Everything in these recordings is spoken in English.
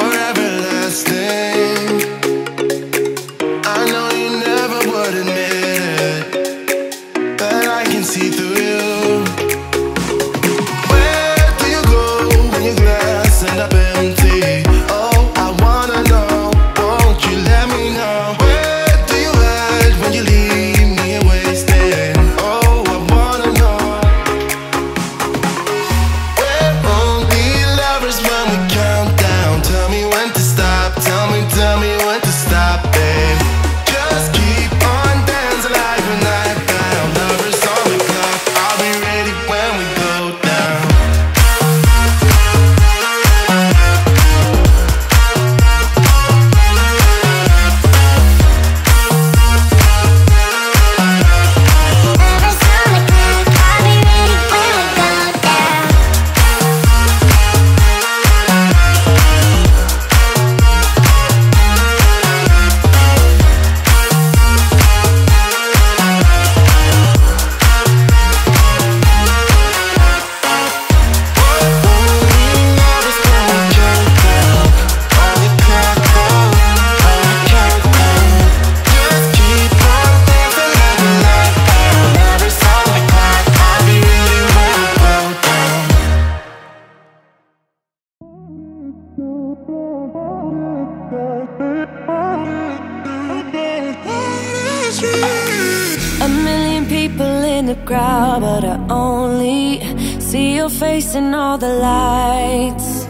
forever lasting. I only see your face in all the lights.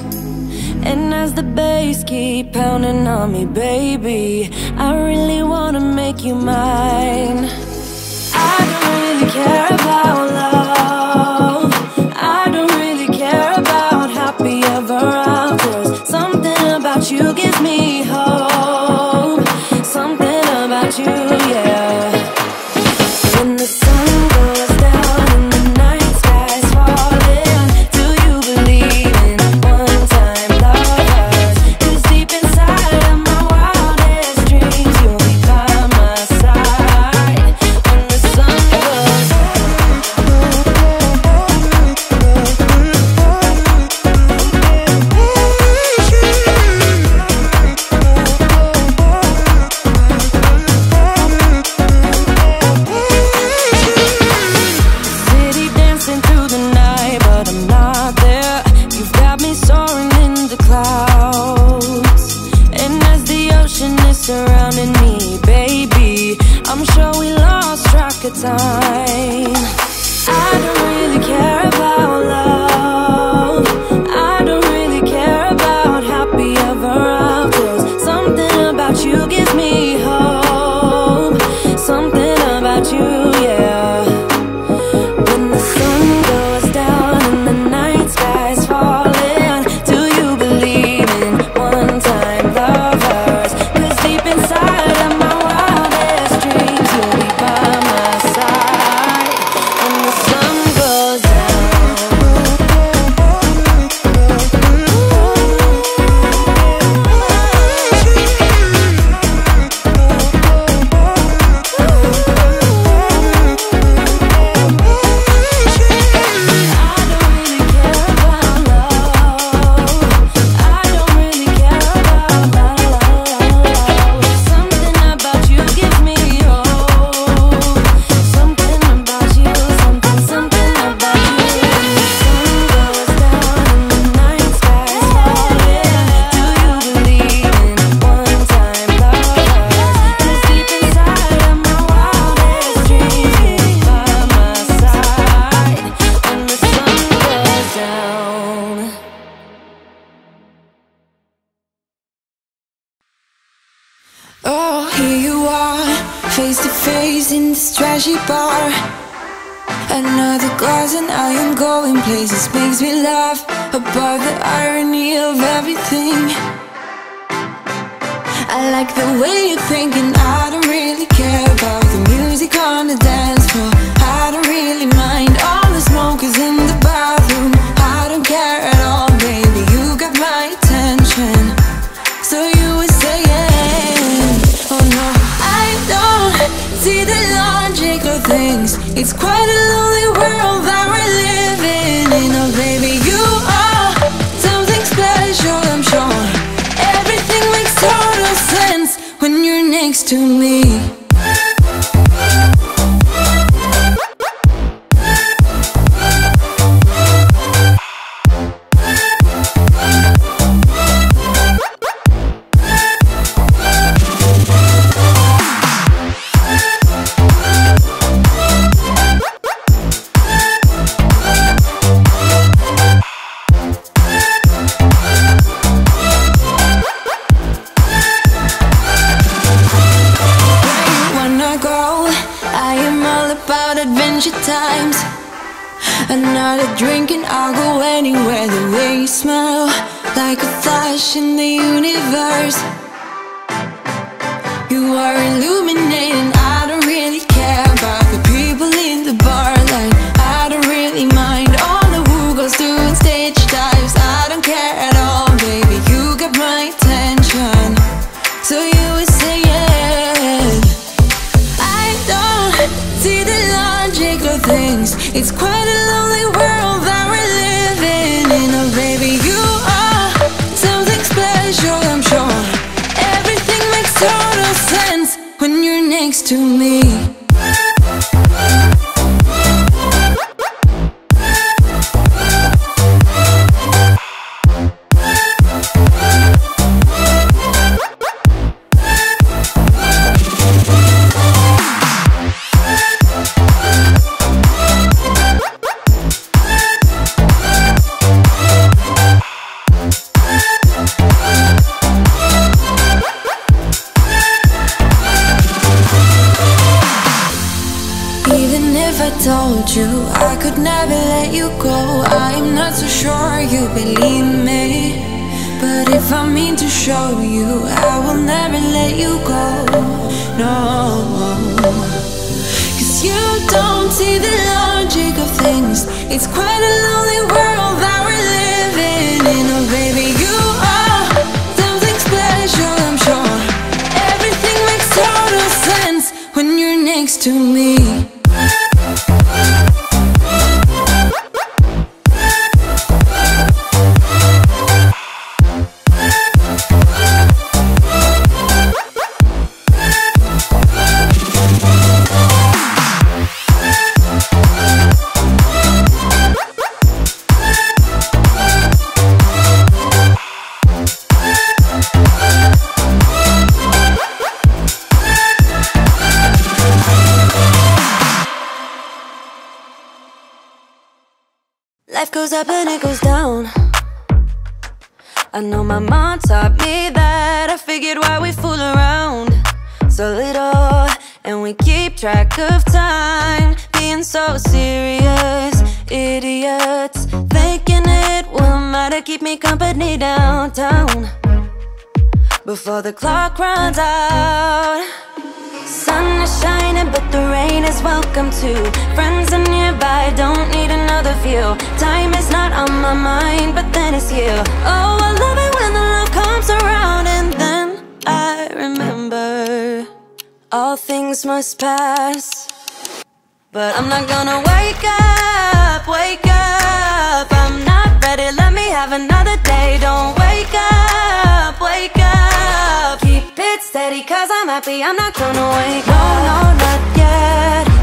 And as the bass keep pounding on me, baby I really wanna make you mine. I don't really care about love. Oh, here you are, face to face in this trashy bar. Another glass and I am going places Makes me laugh about the irony of everything I like the way you're thinking. I don't really care about the music on the dance adventure times. Another drink and I'll go anywhere. The way you smell, like a flash in the universe. You are illuminating. I don't really care about the people in the bar. To me I'm not so sure you believe me But if I mean to show you I will never let you go. No. Cause you don't see the logic of things. It's quite a lonely world that we're living in. Oh baby, you are something special, I'm sure. Everything makes total sense when you're next to me Life goes up and it goes down. I know my mom taught me that. I figured why we fool around so little and we keep track of time. Being so serious, idiots. Thinking it will matter, keep me company downtown before the clock runs out. Sun is shining, but the rain is welcome too. Friends are nearby, don't need another view. Time is not on my mind, but then it's you. Oh, I love it when the love comes around, and then I remember all things must pass. But I'm not gonna wake up, wake up. I'm not ready, let me have another day. Don't wake up, steady, cause I'm happy, I'm not gonna up. No, no, not yet.